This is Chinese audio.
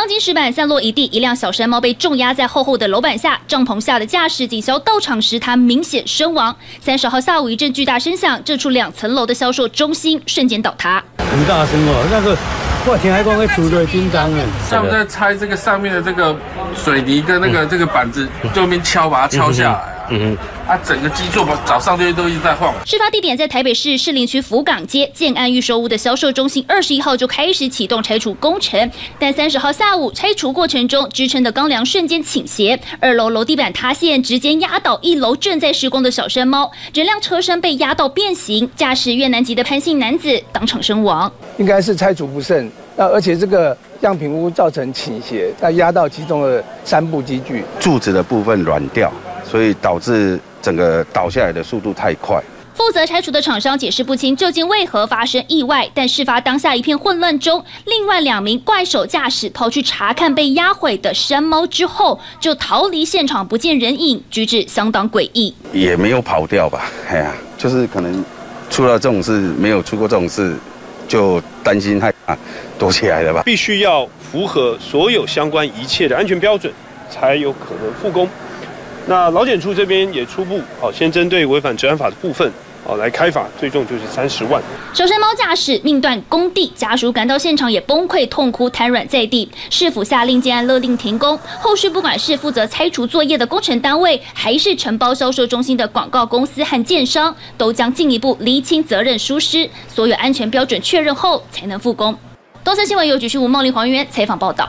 钢筋石板散落一地，一辆小山猫被重压在厚厚的楼板下。帐篷下的驾驶警消到场时，他明显身亡。三十号下午，一阵巨大声响，这处两层楼的销售中心瞬间倒塌。很大声哦，那个我听还讲会出对叮当哎。像在拆这个上面的这个水泥跟那个这个板子，就边敲把它敲下来。嗯啊，整个基座吧，早上就都一直在晃。事发地点在台北市士林区福港街建安预售屋的销售中心，二十一号就开始启动拆除工程，但三十号下午拆除过程中，支撑的钢梁瞬间倾斜，二楼楼地板塌陷，直接压倒一楼正在施工的小山猫，整辆车身被压到变形，驾驶越南籍的潘姓男子当场身亡。应该是拆除不慎，那而且这个样品屋造成倾斜，那压到其中的三部机具，柱子的部分软掉。所以导致整个倒下来的速度太快。负责拆除的厂商解释不清究竟为何发生意外，但事发当下一片混乱中，另外两名怪手驾驶跑去查看被压毁的山猫之后，就逃离现场不见人影，举止相当诡异。也没有跑掉吧？哎呀，就是可能出了这种事，没有出过这种事，就担心害怕躲起来了吧？必须要符合所有相关一切的安全标准，才有可能复工。那劳检处这边也初步好，先针对违反治安法的部分好来开罚，最重就是三十万。小山猫驾驶命断工地，家属赶到现场也崩溃痛哭，瘫软在地。市府下令建安勒令停工，后续不管是负责拆除作业的工程单位，还是承包销售中心的广告公司和建商，都将进一步厘清责任疏失，所有安全标准确认后才能复工。东森新闻由举讯吴茂林、黄媛采访报道。